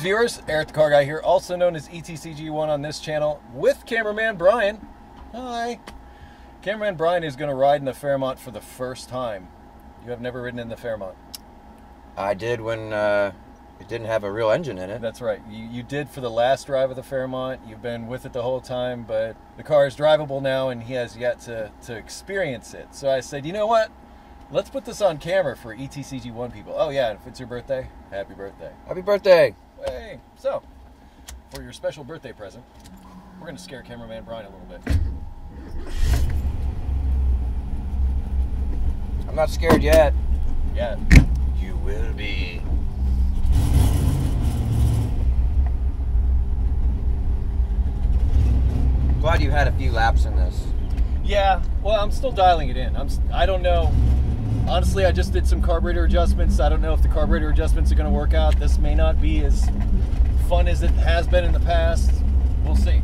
Greetings, viewers. Eric the Car Guy here, also known as E ETCG1 on this channel, with cameraman Brian. Hi. Cameraman Brian is going to ride in the Fairmont for the first time. You have never ridden in the Fairmont. I did when uh, it didn't have a real engine in it. That's right. You, you did for the last drive of the Fairmont. You've been with it the whole time, but the car is drivable now, and he has yet to, to experience it. So I said, you know what? Let's put this on camera for E ETCG1 people. Oh, yeah, if it's your birthday, happy birthday. Happy birthday! Hey, so for your special birthday present, we're gonna scare cameraman Brian a little bit. I'm not scared yet. Yeah, You will be. Glad you had a few laps in this. yeah. Well, I'm still dialing it in. I'm. s- I don't know. Honestly, I just did some carburetor adjustments. I don't know if the carburetor adjustments are gonna work out. This may not be as fun as it has been in the past. We'll see.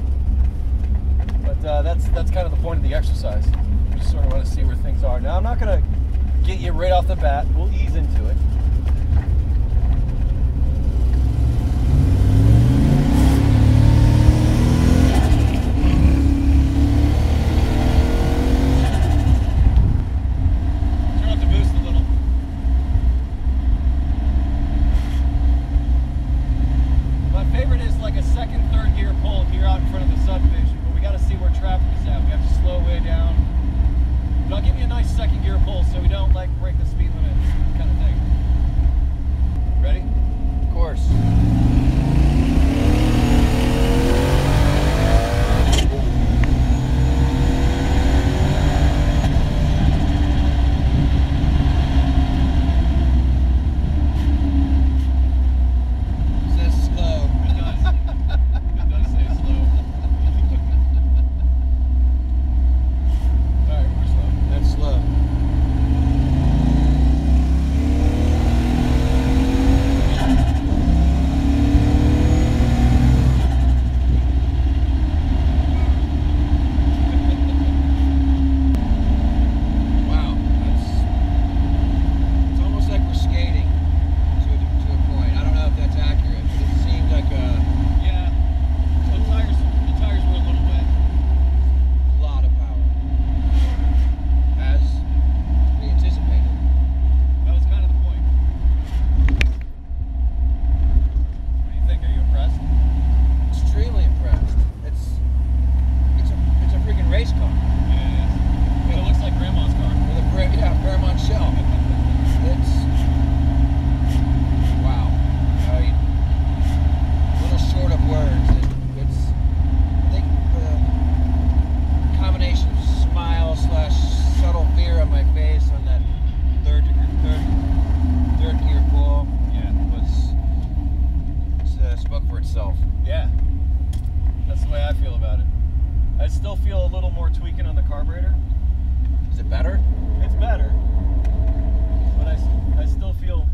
But uh, that's that's kind of the point of the exercise. We just sort of want to see where things are. Now, I'm not gonna get you right off the bat. We'll ease into it. itself. Yeah, that's the way I feel about it. I still feel a little more tweaking on the carburetor. Is it better? It's better, but I, I still feel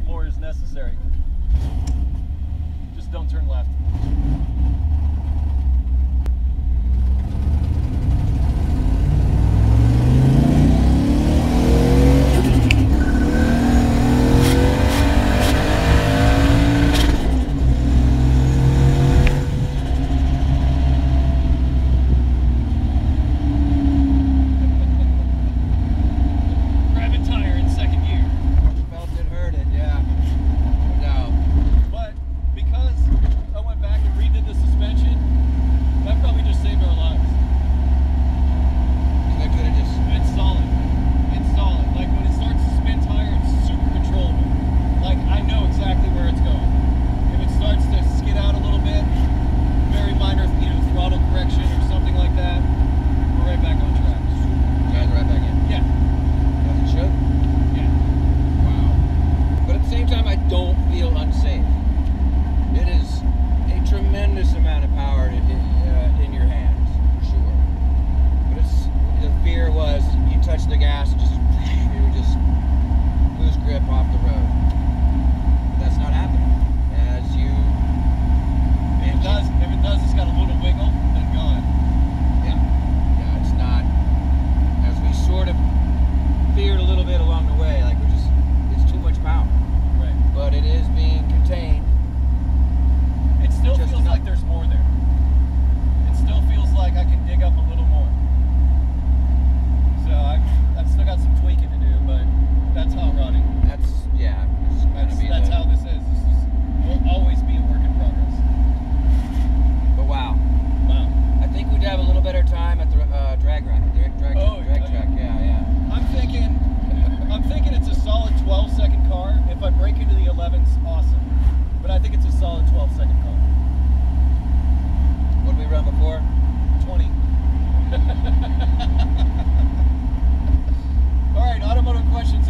But I think it's a solid 12 second call. What did we run before? 20. All right, automotive question